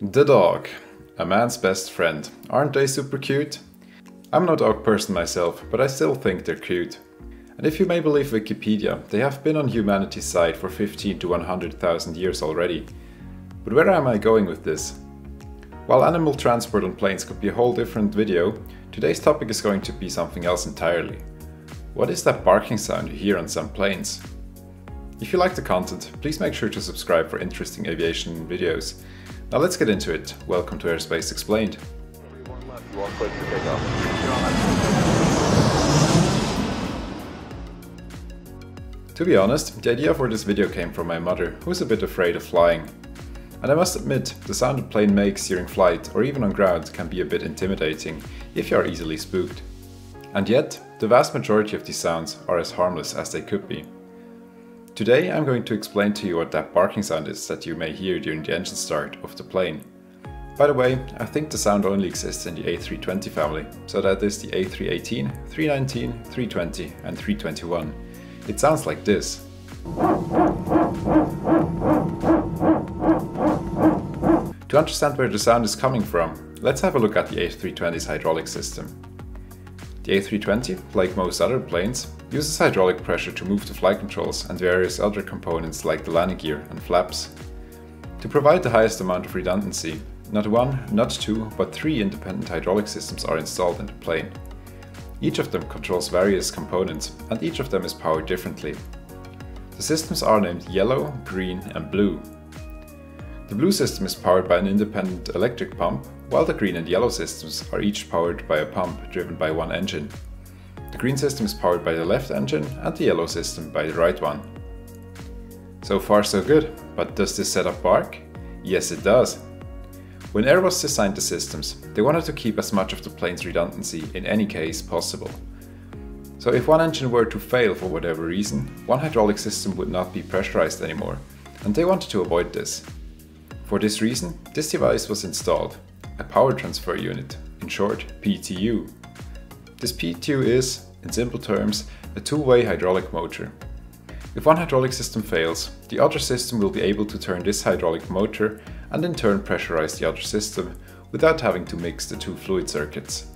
The dog. A man's best friend. Aren't they super cute? I'm no dog person myself, but I still think they're cute. And if you may believe Wikipedia, they have been on humanity's side for 15 to 100,000 years already. But where am I going with this? While animal transport on planes could be a whole different video, today's topic is going to be something else entirely. What is that barking sound you hear on some planes? If you like the content, please make sure to subscribe for interesting aviation videos. Now let's get into it. Welcome to Airspace Explained. To be honest, the idea for this video came from my mother, who's a bit afraid of flying. And I must admit, the sound a plane makes during flight or even on ground can be a bit intimidating if you are easily spooked. And yet, the vast majority of these sounds are as harmless as they could be. Today I'm going to explain to you what that barking sound is that you may hear during the engine start of the plane. By the way, I think the sound only exists in the A320 family, so that is the A318, 319, 320 and 321. It sounds like this. To understand where the sound is coming from, let's have a look at the A320's hydraulic system. The A320, like most other planes, uses hydraulic pressure to move the flight controls and various other components like the landing gear and flaps. To provide the highest amount of redundancy, not one, not two, but three independent hydraulic systems are installed in the plane. Each of them controls various components, and each of them is powered differently. The systems are named yellow, green and blue. The blue system is powered by an independent electric pump, while the green and yellow systems are each powered by a pump driven by one engine. The green system is powered by the left engine and the yellow system by the right one. So far so good, but does this setup bark? Yes it does. When Airbus designed the systems, they wanted to keep as much of the plane's redundancy in any case possible. So if one engine were to fail for whatever reason, one hydraulic system would not be pressurized anymore, and they wanted to avoid this. For this reason, this device was installed, a power transfer unit, in short PTU. This PTU is, in simple terms, a two-way hydraulic motor. If one hydraulic system fails, the other system will be able to turn this hydraulic motor and in turn pressurize the other system without having to mix the two fluid circuits.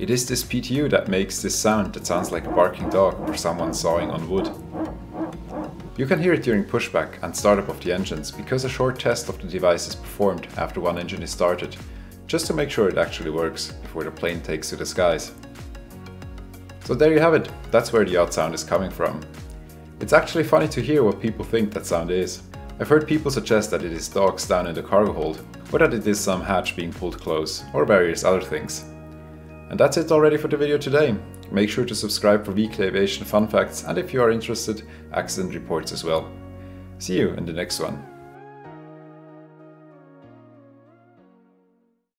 It is this PTU that makes this sound that sounds like a barking dog or someone sawing on wood. You can hear it during pushback and startup of the engines because a short test of the device is performed after one engine is started, just to make sure it actually works before the plane takes to the skies. So there you have it, that's where the odd sound is coming from. It's actually funny to hear what people think that sound is. I've heard people suggest that it is dogs down in the cargo hold, or that it is some hatch being pulled close, or various other things. And that's it already for the video today. Make sure to subscribe for weekly aviation fun facts and if you are interested, accident reports as well. See you in the next one.